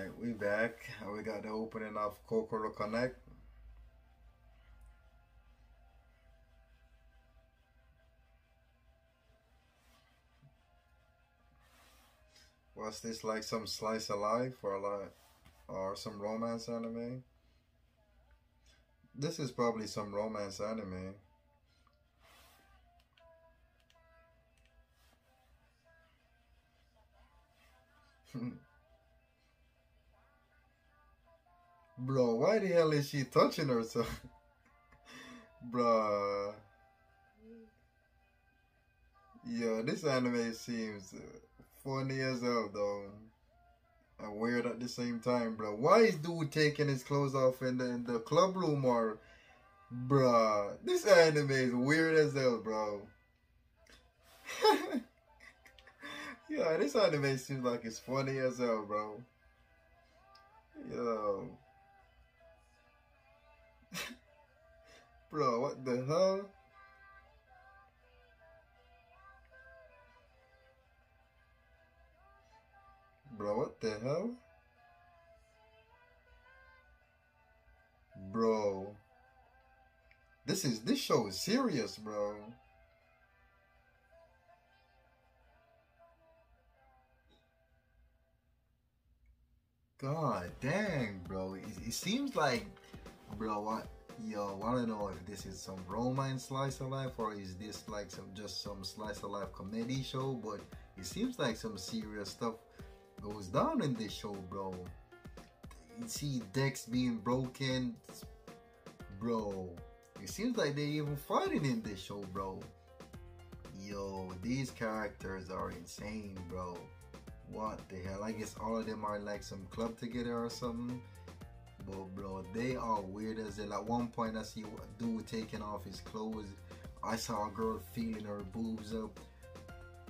Alright, we back. We got the opening of Kokoro Connect. Was this like some slice of life or like or some romance anime? This is probably some romance anime. Bro, why the hell is she touching herself? Bruh. Yeah, this anime seems funny as hell though. And weird at the same time, bro. Why is dude taking his clothes off in the, in the club room or... Bruh, this anime is weird as hell, bro. yeah, this anime seems like it's funny as hell, bro. Bro, what the hell? Bro, what the hell? Bro. This is this show is serious, bro. God dang, bro. It, it seems like, bro, what? Yo, wanna know if this is some romance slice of life or is this like some just some slice of life comedy show? But it seems like some serious stuff goes down in this show, bro. You see decks being broken, bro. It seems like they even fighting in this show, bro. Yo, these characters are insane, bro. What the hell? I guess all of them are like some club together or something. Bro, they are weird as hell. At one point, I see a dude taking off his clothes. I saw a girl feeling her boobs up.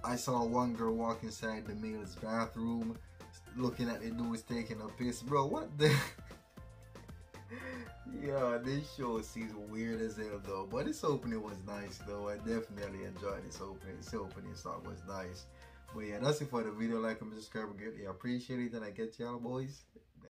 I saw one girl walk inside the male's bathroom, looking at the dudes taking a piss. Bro, what the? yeah, this show seems weird as hell though. But this opening was nice though. I definitely enjoyed this opening. This opening song was nice. But yeah, that's it for the video. Like and subscribe. Yeah, appreciate it. And I get y'all boys.